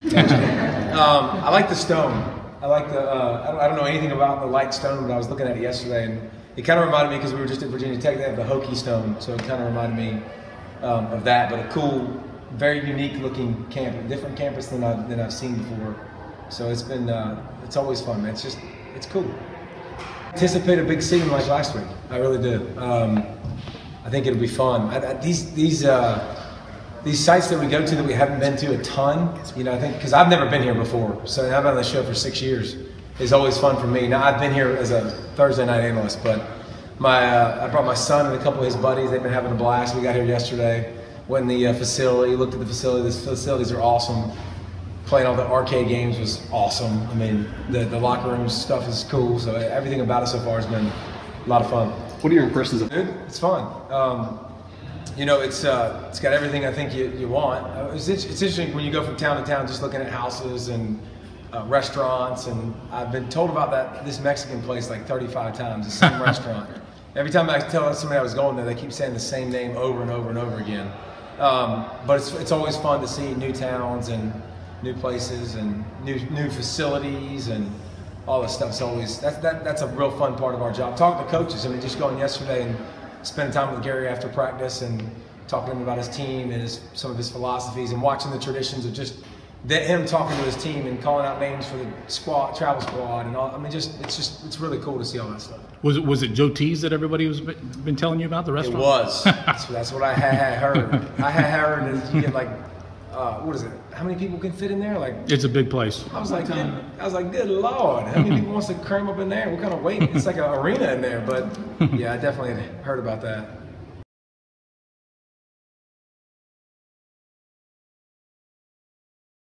um, I like the stone. I like the. Uh, I, don't, I don't know anything about the light stone, but I was looking at it yesterday, and it kind of reminded me because we were just at Virginia Tech. They have the Hokie stone, so it kind of reminded me um, of that. But a cool, very unique looking camp, different campus than I've than I've seen before. So it's been. Uh, it's always fun, man. It's just. It's cool. Anticipate a big season like last week. I really do. Um, I think it'll be fun. I, I, these these. Uh, these sites that we go to that we haven't been to a ton, you know, I think because I've never been here before, so I've been on the show for six years. It's always fun for me. Now I've been here as a Thursday night analyst, but my uh, I brought my son and a couple of his buddies. They've been having a blast. We got here yesterday. Went in the uh, facility, looked at the facility. The facilities are awesome. Playing all the arcade games was awesome. I mean, the, the locker room stuff is cool. So everything about it so far has been a lot of fun. What are your impressions of? Dude, it's fun. Um, you know, it's uh, it's got everything I think you, you want. Uh, it's, it's interesting when you go from town to town, just looking at houses and uh, restaurants, and I've been told about that this Mexican place like 35 times, the same restaurant. Every time I tell somebody I was going there, they keep saying the same name over and over and over again. Um, but it's, it's always fun to see new towns and new places and new new facilities and all this stuff's always that's that, that's a real fun part of our job. Talking to coaches, I mean, just going yesterday and spending time with Gary after practice and talking to him about his team and his, some of his philosophies and watching the traditions of just that him talking to his team and calling out names for the squad, travel squad, and all. I mean, just it's just it's really cool to see all that stuff. Was it was it Joe T's that everybody was been telling you about the restaurant? It was. that's, that's, what I had heard. I had heard that you get like, uh, what is it? How many people can fit in there? Like it's a big place. I was like, good, I was like, good lord, how many people wants to cram up in there? What kind of wait? It's like an arena in there. But yeah, I definitely heard about that.